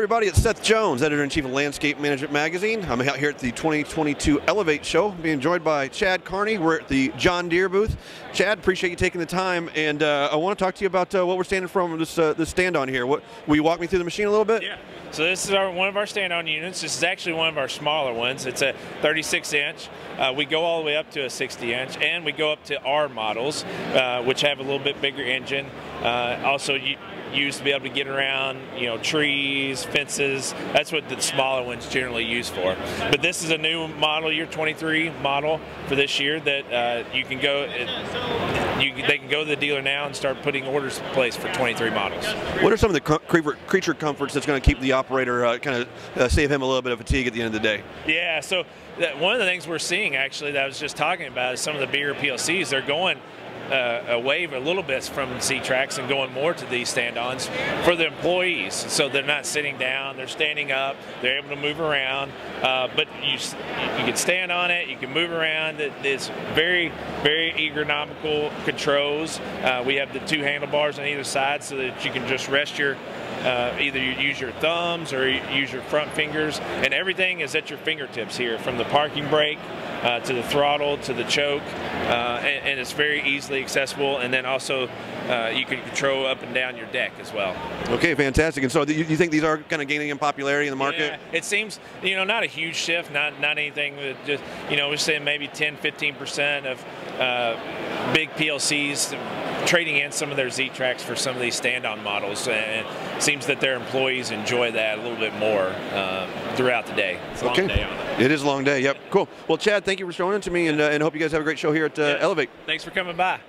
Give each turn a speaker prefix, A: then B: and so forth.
A: everybody, it's Seth Jones, editor-in-chief of Landscape Management Magazine. I'm out here at the 2022 Elevate Show, being joined by Chad Carney. We're at the John Deere booth. Chad, appreciate you taking the time, and uh, I want to talk to you about uh, what we're standing from this uh, this stand on here. What will you walk me through the machine a little bit?
B: Yeah. So this is our, one of our stand-on units. This is actually one of our smaller ones. It's a 36 inch. Uh, we go all the way up to a 60 inch, and we go up to R models, uh, which have a little bit bigger engine. Uh, also, you, used to be able to get around, you know, trees, fences. That's what the smaller ones generally used for. But this is a new model year 23 model for this year that uh, you can go. You, they can go to the dealer now and start putting orders in place for 23 models.
A: What are some of the creature comforts that's going to keep the operator uh, kind of uh, save him a little bit of fatigue at the end of the day?
B: Yeah, so one of the things we're seeing actually that I was just talking about is some of the bigger PLCs. They're going uh, a wave a little bit from ZTraks and going more to these stand-ons for the employees. So they're not sitting down, they're standing up, they're able to move around. Uh, but you you can stand on it, you can move around. It's very, very ergonomical controls. Uh, we have the two handlebars on either side so that you can just rest your uh, either you use your thumbs or you use your front fingers, and everything is at your fingertips here, from the parking brake uh, to the throttle to the choke, uh, and, and, it's very easily accessible. And then also uh, you can control up and down your deck as well.
A: Okay, fantastic. And so you, you think these are kind of gaining in popularity in the market?
B: Yeah, it seems you know not a huge shift, not not anything that just you know we're saying maybe 10, 15 percent of uh, big PLCs trading in some of their ZTraks for some of these stand-on models, and it seems that their employees enjoy that a little bit more uh, throughout the day. It's a
A: okay.
B: day on it.
A: It is a long day. Yep. Cool. Well, Chad, thank you for showing it to me, and, uh, and hope you guys have a great show here at uh,
B: yeah.
A: Elevate.
B: Thanks for coming by.